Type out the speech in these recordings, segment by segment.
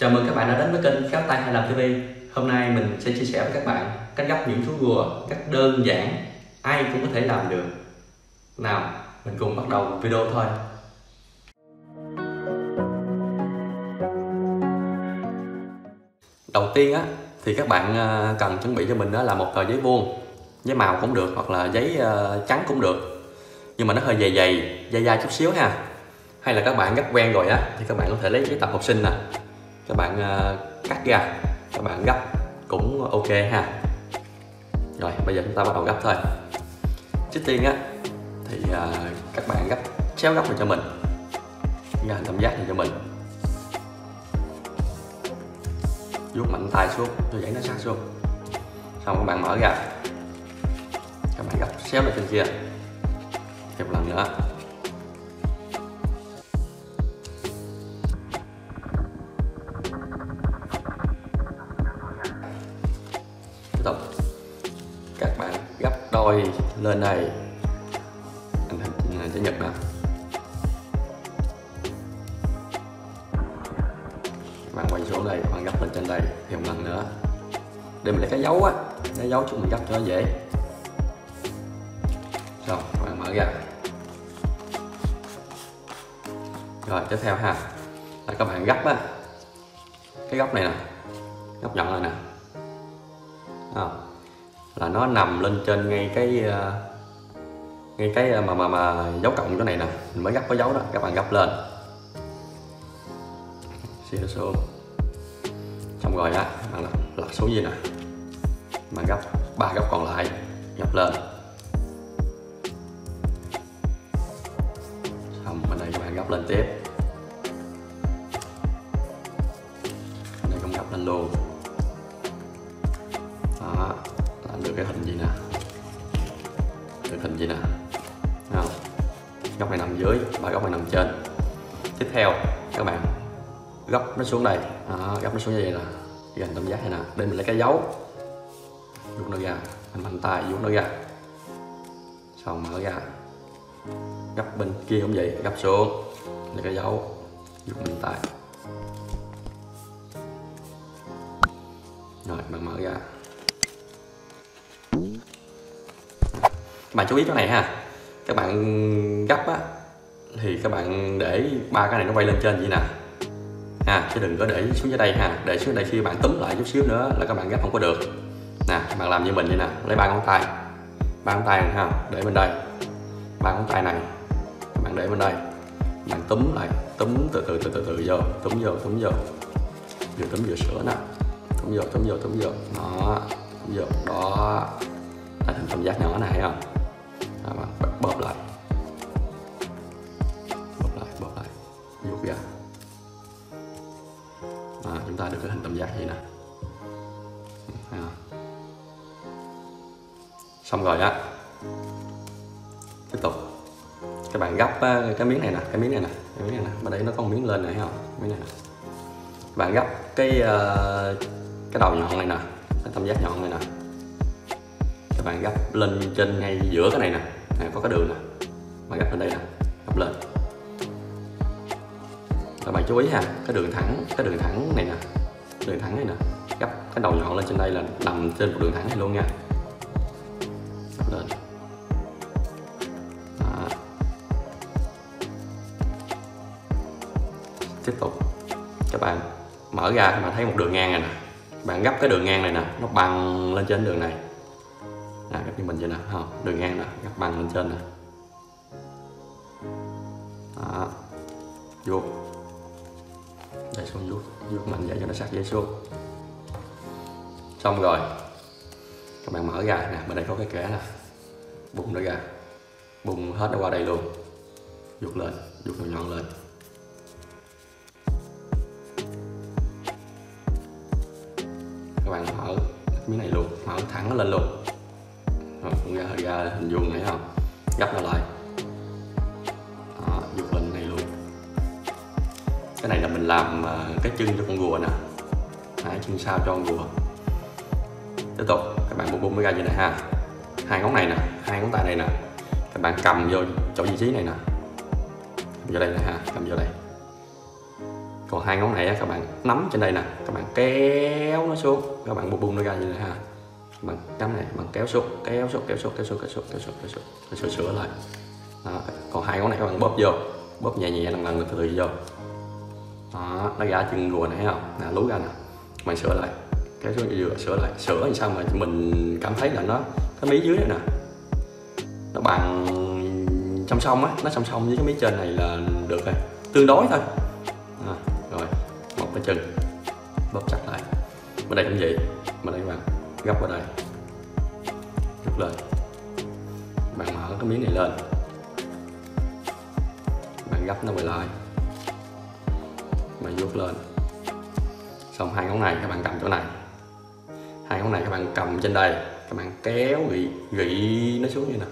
Chào mừng các bạn đã đến với kênh Khéo tay hay làm TV. Hôm nay mình sẽ chia sẻ với các bạn cách gấp những chú rùa cách đơn giản, ai cũng có thể làm được. Nào, mình cùng bắt đầu video thôi. Đầu tiên á thì các bạn à, cần chuẩn bị cho mình đó là một tờ giấy vuông, giấy màu cũng được hoặc là giấy à, trắng cũng được. Nhưng mà nó hơi dày dày, dai dai chút xíu ha. Hay là các bạn gấp quen rồi á thì các bạn có thể lấy cái tập học sinh nè các bạn uh, cắt ra. Các bạn gấp cũng ok ha. Rồi bây giờ chúng ta bắt đầu gấp thôi. Trước tiên á thì uh, các bạn gấp chéo góc này cho mình. Ra hình tam giác này cho mình. Vuốt mạnh tay xuống cho giấy nó sát xuống. Xong các bạn mở ra. Các bạn gấp xéo lên trên kia. Thêm một lần nữa. Lên đây thành hình chữ nhật nè bạn quay xuống đây, bạn gấp lên trên đây, thêm lần nữa. Để mình lấy cái dấu á, cái dấu chúng mình gấp cho nó dễ. Rồi bạn mở ra. Rồi, tiếp theo ha. Là các bạn gấp á. Cái góc này nè, góc nhọn này nè. Không? Là nó nằm lên trên ngay cái ờ, ngay cái ờ, mà mà mà dấu cộng chỗ này nè. Mình mới gấp có dấu đó các bạn gấp lên. Xìa xuống xong rồi á bạn lật, lật xuống gì nè. Bạn gấp ba góc còn lại gấp lên. Xong bên đây các bạn gấp lên tiếp. Bên đây cũng gấp lên luôn. Dưới và góc này nằm trên. Tiếp theo các bạn góc nó xuống đây. À, góc nó xuống như vậy là gần tam giác này nè. Đây mình lấy cái dấu vuốt nó ra mình mạnh tay vuốt nó ra. Xong mở ra. Gấp bên kia cũng vậy gấp xuống. Lấy cái dấu vuốt mạnh tay. Rồi bạn mở ra. Các bạn chú ý chỗ này ha. Các bạn gấp á thì các bạn để ba cái này nó quay lên trên vậy nè. Ha chứ đừng có để xuống dưới đây ha. Để xuống đây khi bạn túm lại chút xíu nữa là các bạn ghép không có được. Nè các bạn làm như mình vậy nè. Lấy ba ngón tay. Ba ngón tay này ha để bên đây. Ba ngón tay này. Các bạn để bên đây. Bạn túm lại túm từ từ từ từ từ vô. Túm vô túm vô. Vừa túm vừa sửa nè. Túm vô túm vô túm vô. Đó túm vô. Đó. Là thành tam giác nhỏ này thấy không? Đó, bạn bóp lại. Dạ, ta nè. Dạ. Xong rồi á tiếp tục. Các bạn gấp ờ, cái miếng này nè cái miếng này nè cái miếng này nè. Bên đây nó có một miếng lên này không? Miếng này nè. Bạn gấp cái uh, cái đầu nhọn này nè cái tam giác nhọn này nè. Các bạn gấp lên trên ngay giữa cái này nè. Này có cái đường nè. Bạn gấp lên đây nè gấp lên. Các bạn chú ý ha cái đường thẳng cái đường thẳng này nè đường thẳng này nè. Gấp cái đầu nhọn lên trên đây là nằm trên một đường thẳng này luôn nha. Gấp lên. Đó. tiếp tục. Các bạn mở ra các bạn thấy một đường ngang này nè. Bạn gấp cái đường ngang này nè, nó bằng lên trên đường này. Nè, gấp như mình vậy nè không đường ngang nè, gấp bằng lên trên nè. Đó. Vuốt đây xuống vuốt vuốt mạnh vậy cho nó sát dễ xuống. Xong rồi. Các bạn mở ra nè bên đây có cái kẽ nè. Bung nó ra. Bung hết nó qua đây luôn. Vuốt lên vuốt nhỏ nhọn lên. Các bạn mở miếng này luôn mở thẳng nó lên luôn. Rồi cũng ra, ra hình vuông này không? Gấp nó lại. Cái này là mình làm ờ, cái chân cho con rùa nè. Hai chân sau cho con rùa. Tiếp tục các bạn bung bung mới ra như này ha. Hai ngón này nè hai ngón tay này nè. Các bạn cầm vô chỗ vị trí này nè. Cầm vô đây nè ha cầm vô đây. Còn hai ngón này á, các bạn nắm trên đây nè. Các bạn kéo nó xuống. Các bạn bung bung nó ra như này ha. Bằng nắm này bằng kéo xuống kéo xuống kéo xuống kéo xuống kéo xuống kéo xuống kéo xuống. Kéo xuống sửa lại. Đó. còn hai ngón này các bạn bóp vô. Bóp nhẹ nhẹ lần lần từ từ vô đó nó ra chân rùa này thấy không? Nè lú ra nè. Mình sửa lại. Cái xuống vừa sửa lại. Sửa làm sao mà mình cảm thấy là nó cái mí dưới này nè. Nó bằng song song á nó song song với cái mí trên này là được rồi. Tương đối thôi. À, rồi một cái chân. Bóp chặt lại. Bên đây cũng vậy. Bên đây các bạn gấp vào đây. Rút lên. Bạn mở cái miếng này lên. Bạn gấp nó về lại mà vuốt lên. Xong hai ngón này các bạn cầm chỗ này. Hai ngón này các bạn cầm trên đây. Các bạn kéo gị gị nó xuống như nè.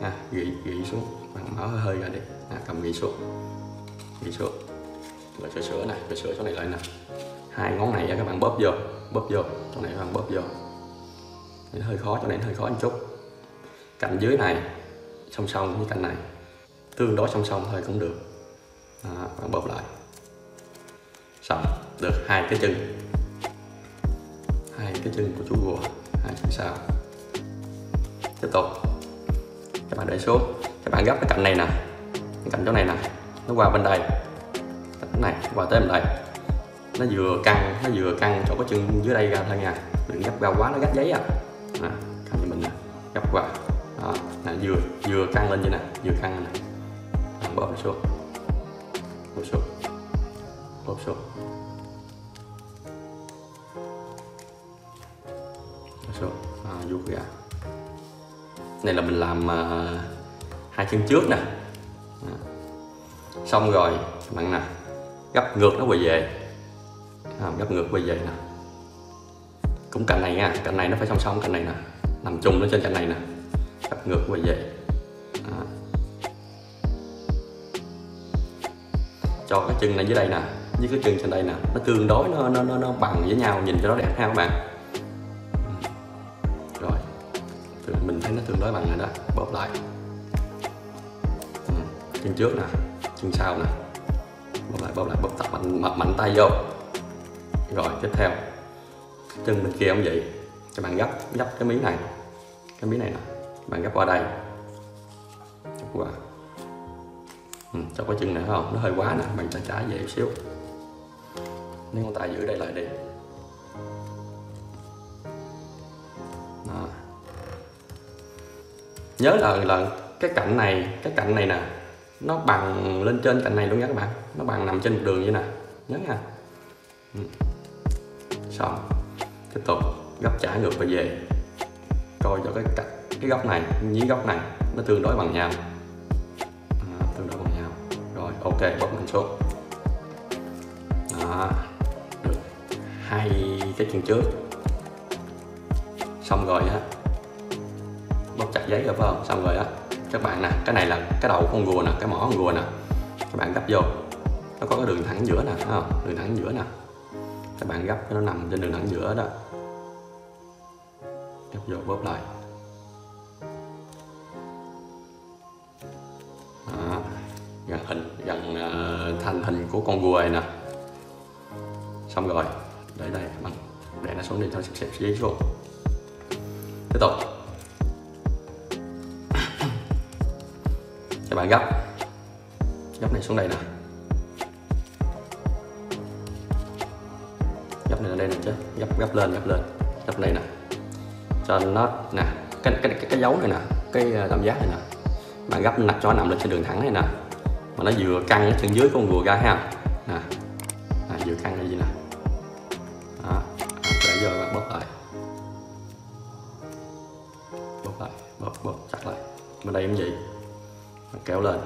À, gị gị xuống. Bạn mở hơi hơi ra đi. À, cầm gị xuống. Gị xuống. Rồi sửa sửa này rồi sửa chỗ này lại nè. Hai ngón này các bạn bóp vô bóp vô. Chỗ này các bạn bóp vô. Nó hơi khó chỗ này nó hơi khó một chút. Cạnh dưới này song song với cạnh này. Tương đối song song thôi cũng được. Đó, bạn bóp lại xong, được hai cái chân. Hai cái chân của chú rùa hai chân sau. Tiếp tục. Các bạn để xuống. Các bạn gấp cái cạnh này nè. Cái cạnh chỗ này nè. Nó qua bên đây. Cạnh này, qua tới bên đây. Nó vừa căng, nó vừa căng chỗ có chân dưới đây ra thôi nha. Đừng gấp ra quá, nó gắt giấy à. Nè cạnh mình nè. Gấp qua. Đó, nè, vừa vừa căng lên như nè. Vừa căng nè. Bỏ bóp xuống. Bóp xuống bóp xuống bóp à, vuốt này là mình làm à, hai chân trước nè. À. xong rồi bạn nè gấp ngược nó quay về. À, gấp ngược quay về nè. Cũng cạnh này nha cạnh này nó phải song song cạnh này nè. Nằm chung nó trên cạnh này nè. Gấp ngược quay về. À. cho cái chân này dưới đây nè với cái chân trên đây nè nó tương đối nó nó nó, nó bằng với nhau nhìn cho nó đẹp ha các bạn. Rồi mình thấy nó tương đối bằng rồi đó bóp lại. Ừ, chân trước nè chân sau nè. Bóp lại bóp lại bóp tập mạnh mạnh, mạnh tay vô. Rồi tiếp theo. Chân bên kia cũng vậy. Các bạn gấp gấp cái miếng này. Cái miếng này nè bạn gấp qua đây. Gấp qua. Ừ, cho cái chân này không? Nó hơi quá nè bạn trái trái về xíu nếu con tay giữ đây lại đi Đó. nhớ là là cái cạnh này cái cạnh này nè nó bằng lên trên cạnh này luôn nha các bạn. Nó bằng nằm trên một đường như nè. Nhớ nha. Ừ. xong. Tiếp tục. Gấp trả ngược về về. Coi cho cái cạnh cái góc này với góc này nó tương đối bằng nhau. À, tương đối bằng nhau. Rồi ok bấm mình xuống. Đó hai cái chân trước. Xong rồi á bóp chặt giấy rồi phải không? Xong rồi á các bạn nè cái này là cái đầu con rùa nè cái mỏ con rùa nè các bạn gấp vô. Nó có cái đường thẳng giữa nè thấy không? Đường thẳng giữa nè. Các bạn gấp cho nó nằm trên đường thẳng giữa đó. Gấp vô bóp lại. Đó. gần hình gần uh, thành hình của con rùa này nè. Xong rồi đây đây bằng để nó xuống để cho sạch xếp giấy xuống tiếp tục. Các bạn gấp. Gấp này xuống đây nè. Gấp này lên đây nè chứ. Gấp gấp lên gấp lên. Gấp này nè. Cho nó nè. Cái cái cái, cái dấu này nè. Cái à, tam giác này nè. Bạn gấp nđặt cho nó nằm lên trên đường thẳng này nè. Mà nó vừa căng ở chân dưới con rùa ra ha. Kéo lên.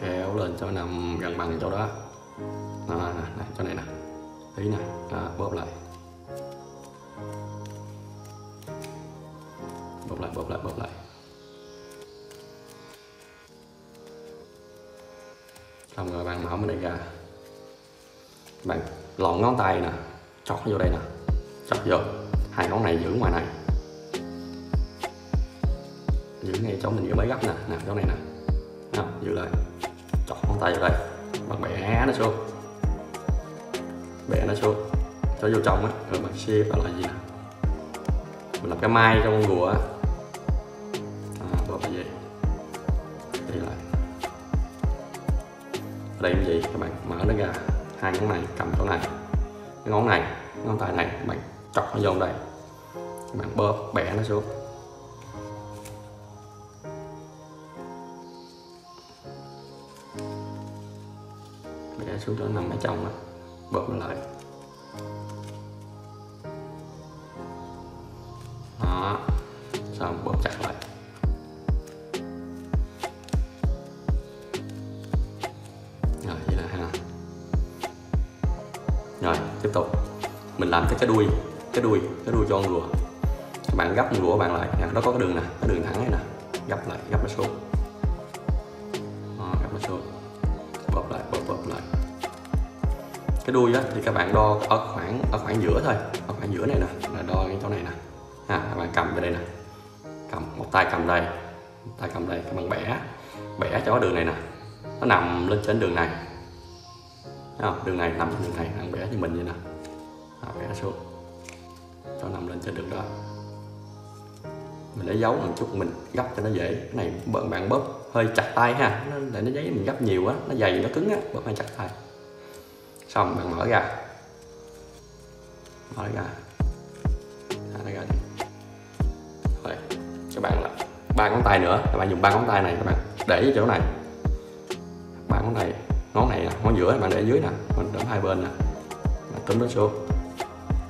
Kéo lên cho nằm gần bằng chỗ đó. À, này, chỗ này nè. Tí nè à, bóp lại. Bóp lại bóp lại bóp lại. Xong rồi bạn mở bên đây ra. Bạn lọn ngón tay nè chót vô đây nè. Chót vô. Hai ngón này giữ ngoài này. Giữ ngay chỗ mình giữ mấy gấp nè. Nè chỗ này nè không, giữ lại. Chọc ngón tay vào đây. Bạn bẻ nó xuống. Bẻ nó xuống. Cho vô trong á. Rồi bạn xếp vào là gì nè? Mình làm cái mai trong con rùa á. À, bóp là đi lại. Ở đây cũng vậy các bạn mở nó ra. Hai ngón này cầm chỗ này. Cái ngón này cái ngón tay này các bạn chọc nó vô đây. Các bạn bóp bẻ nó xuống. Xuống cho nó nằm ở trong á bóp nó lại. Đó, xong bóp chặt lại. Rồi, vậy là ha. Rồi, tiếp tục. Mình làm cái cái đuôi cái đuôi cái đuôi cho con rùa. Các bạn gấp con rùa của bạn lại. Nè, nó có cái đường nè, cái đường thẳng này nè. Gấp lại, gấp nó xuống. Cái đuôi á thì các bạn đo ở khoảng ở khoảng giữa thôi. Ở khoảng giữa này nè là đo cái chỗ này nè. Ha các bạn cầm về đây nè. Cầm một tay cầm đây một tay cầm đây các bạn bẻ. Bẻ cho đường này nè. Nó nằm lên trên đường này. Thấy không? đường này nằm trên đường này bạn bẻ cho mình vậy nè. À, bẻ xuống. Cho nằm lên trên đường đó. Mình để giấu một chút mình gấp cho nó dễ. Cái này bạn bạn bóp hơi chặt tay ha. Nó, để nó giấy mình gấp nhiều á nó dày nó cứng á bóp hơi chặt tay xong, bạn mở ra. Mở ra. Thả nó ra. Đi rồi các bạn là ba ngón tay nữa. Các bạn dùng ba ngón tay này các bạn để chỗ này. Ba ngón này ngón này nè, ngón giữa bạn để dưới nè. Mình đấm hai bên nè. Bạn túm nó xuống.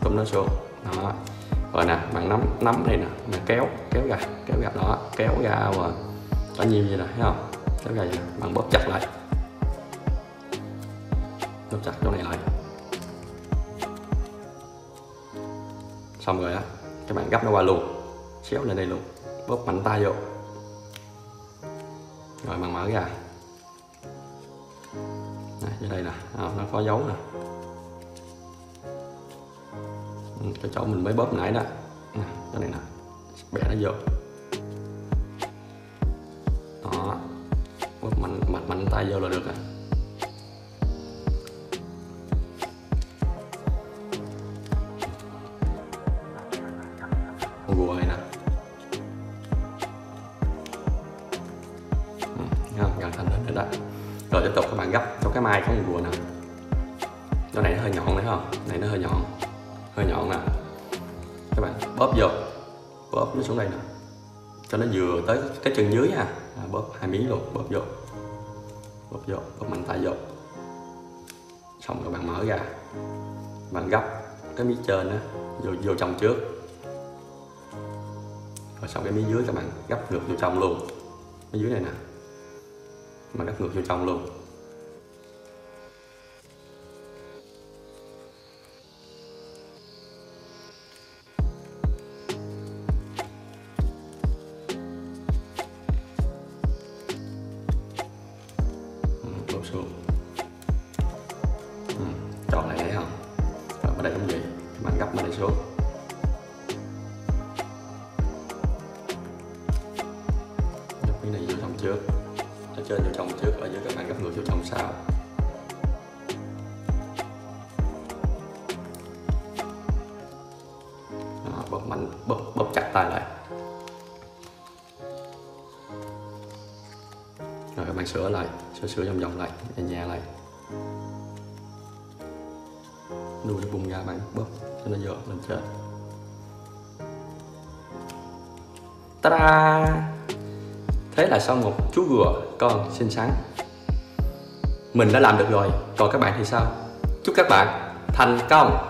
Túm nó xuống. Đó. Rồi nè, bạn nắm nắm này nè. Bạn kéo kéo ra kéo ra. Đó, kéo ra và có nhiêu vậy nè, thấy không? Kéo ra vậy nè. Bạn bóp chặt lại nút chặt chỗ này lại xong rồi á các bạn gấp nó qua luôn. Xéo lên đây luôn. Bóp mạnh tay vô. Rồi bạn mở ra. Này, như đây nè. À, nó có dấu nè. Ừ, cái chỗ mình mới bóp nãy đó. Nè, cái này nè. Bẻ nó vô. Đó. Bóp mạnh mạnh mạnh tay vô là được rồi. Con rùa nè ừ, gần thành hình rồi đó. Rồi tiếp tục các bạn gấp cho cái mai có một gùa nè. Chỗ này nó hơi nhọn đấy không? Này nó hơi nhọn hơi nhọn nè các bạn bóp vô bóp nó xuống đây nè. Cho nó vừa tới cái chân dưới nha, à, bóp hai miếng luôn bóp vô. Bóp vô bóp mạnh tay vô. Xong rồi bạn mở ra. Bạn gấp cái miếng trên á vô vô trong trước và xong cái miếng dưới các bạn gấp ngược vô trong luôn. Miếng dưới này nè. Mà gấp ngược vô trong luôn. Ừ, xuống. Ừ, tròn lại thấy không? Rồi ở đây cũng vậy. Các bạn gấp nó lại xuống. Rồi các bạn sửa lại, sửa sửa vòng vòng lại nhẹ nhẹ lại. Đuôi nó bung ra bạn, bóp, cho nó dựa lên trên. Ta-da! Thế là xong một chú gừa con xinh xắn. Mình đã làm được rồi, còn các bạn thì sao? Chúc các bạn thành công!